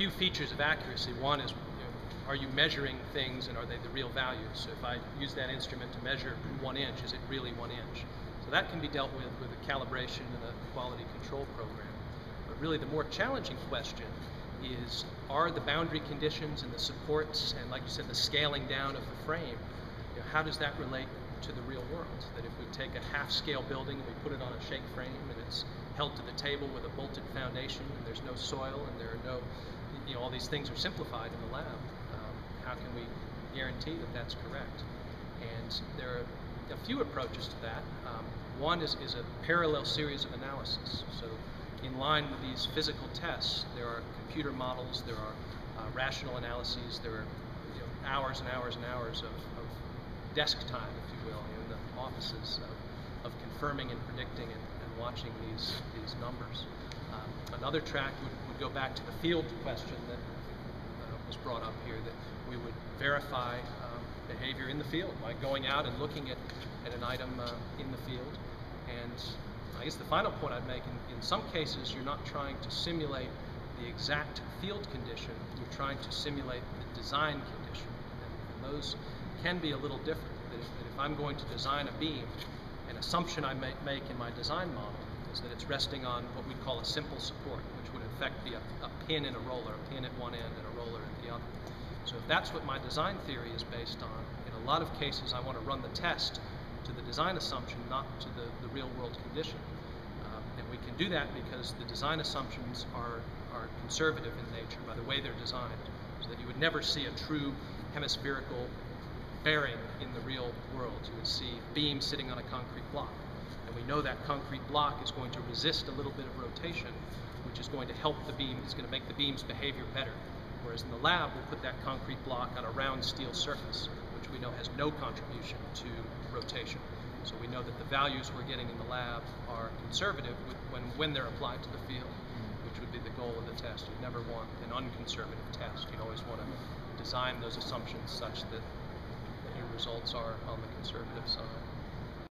few features of accuracy. One is, you know, are you measuring things and are they the real values? So if I use that instrument to measure one inch, is it really one inch? So that can be dealt with with a calibration and a quality control program. But really the more challenging question is, are the boundary conditions and the supports and like you said, the scaling down of the frame, you know, how does that relate to the real world? That if we take a half-scale building and we put it on a shake frame and it's held to the table with a bolted foundation and there's no soil and there are no, you know, all these things are simplified in the lab. Um, how can we guarantee that that's correct? And there are a few approaches to that. Um, one is, is a parallel series of analysis. So in line with these physical tests, there are computer models, there are uh, rational analyses, there are you know, hours and hours and hours of, of, desk time, if you will, in the offices of, of confirming and predicting and, and, watching these, these numbers. Um, another track would, would, go back to the field question that uh, was brought up here, that we would verify um, behavior in the field by going out and looking at, at an item uh, in the field and I guess the final point I'd make, in, in some cases you're not trying to simulate the exact field condition, you're trying to simulate the design condition. And, and those can be a little different. That if, that if, I'm going to design a beam, an assumption I make, make in my design model is that it's resting on what we call a simple support, which would in fact be a, a pin in a roller, a pin at one end and a roller at the other. So if that's what my design theory is based on, in a lot of cases I want to run the test to the design assumption, not to the, the real world condition. Um, and we can do that because the design assumptions are, are conservative in nature by the way they're designed, so that you would never see a true hemispherical bearing in the real world. You would see a beam sitting on a concrete block. And we know that concrete block is going to resist a little bit of rotation, which is going to help the beam, is going to make the beam's behavior better. Whereas in the lab, we'll put that concrete block on a round steel surface, which we know has no contribution to rotation. So we know that the values we're getting in the lab are conservative when, when they're applied to the field, which would be the goal of the test. You'd never want an unconservative test. You'd always want to design those assumptions such that results are on the conservative side.